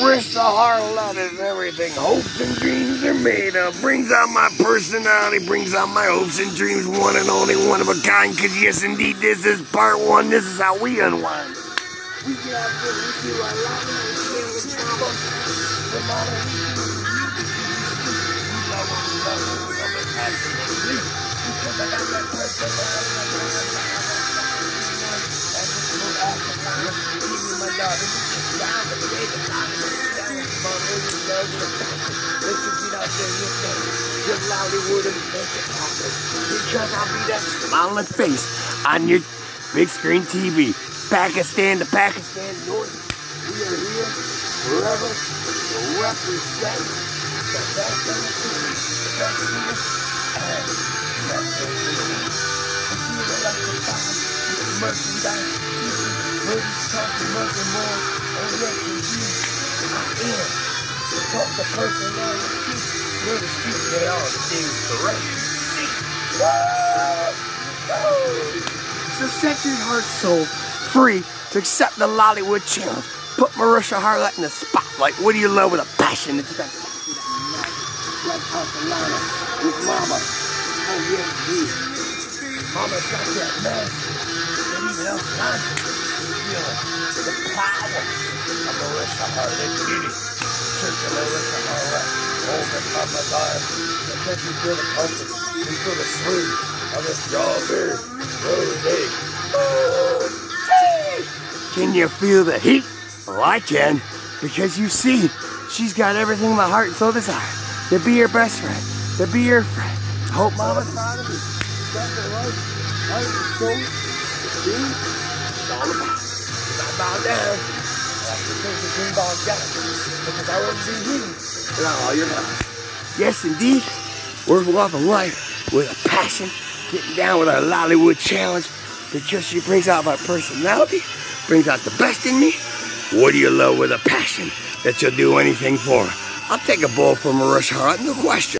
Mehwish Hayat is everything hopes and dreams are made of. Brings out my personality, brings out my hopes and dreams, one and only one of a kind. Cause yes, indeed, this is part one. This is how we unwind. We get out there, we do. The love, we love it passionately. Because I'll be that smiling face on your big screen TV. Pakistan to Pakistan, North. We are here forever to represent the best of the the best singer, and the best of the city. We feel electrified with merchandise, movies, talking, much more. Oh. Talk the the street all correct. So set your heart soul free to accept the Lollywood challenge. Put Mehwish Hayat in the spotlight. What do you love with a passion that you got to with Mama. Oh yeah. Mama's got that. And even else the power you the. You the a rose. Can you feel the heat? Oh, I can. Because you see, she's got everything my heart and soul desire. To be your best friend. To be your friend. I hope mama's proud of me. That's the right, and soul. See? It's all about. If I bow down, I have to the green ball. Because I won't be here without all your love. Yes, indeed. We're loving life with a passion getting down with our Lollywood challenge because she brings out my personality, brings out the best in me. What do you love with a passion that you'll do anything for? I'll take a bowl from a rush Hart, no question.